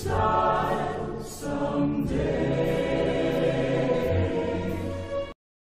Style someday.